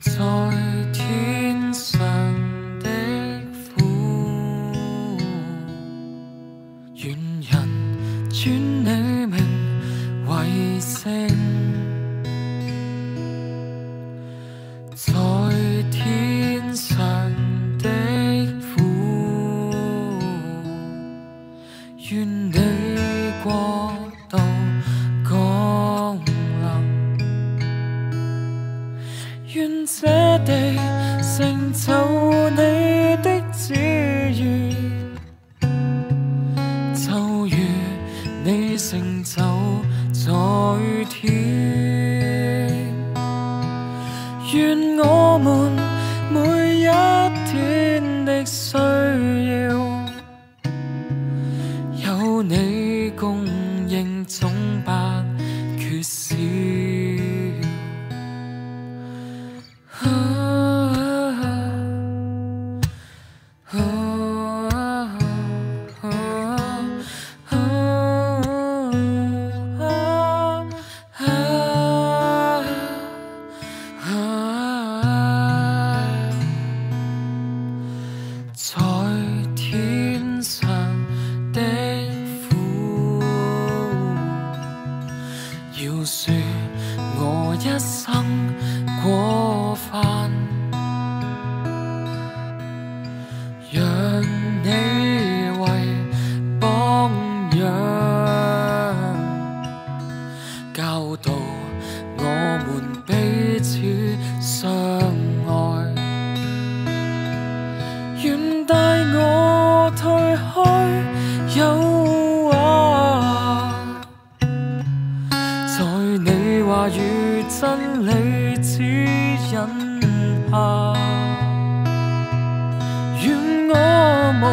在天上的父，愿人尊你名为圣。就你的旨意。就如你成就在天，愿我们每一天的需要，有你供应，总不缺少。生过犯，让你为榜样，教导我们彼此相爱。愿带我退开诱真理指引下，愿我无